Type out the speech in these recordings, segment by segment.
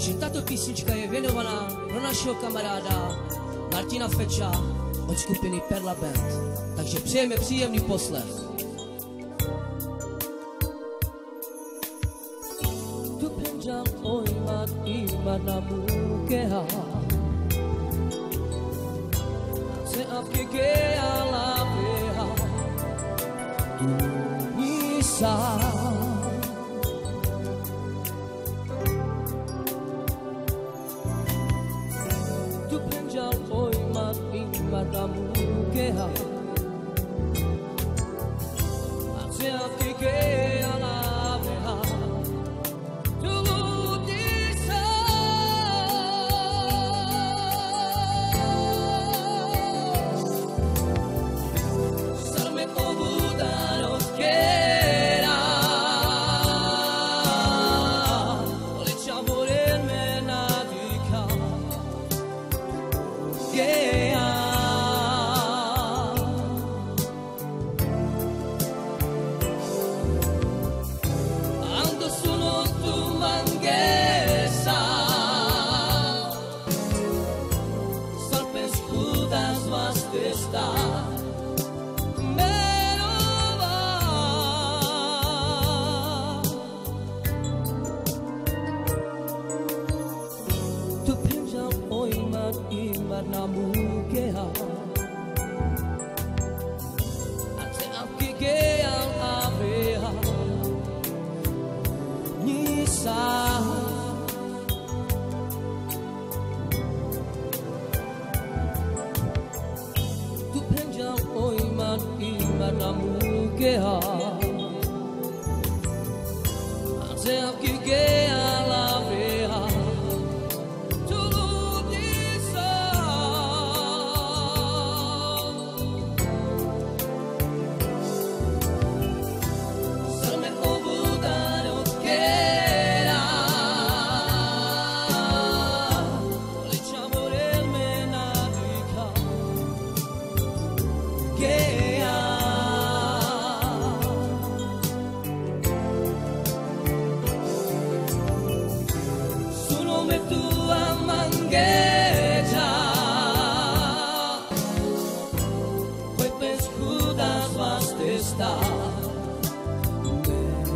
Takže tato písnička je věnovaná pro našeho kamaráda Martina Feča od skupiny Perla Band. Takže přejeme příjemný poslech. Tu penjam oimat imat na mukeha Se peha Tu I'll tell you.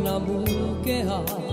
tierna muquear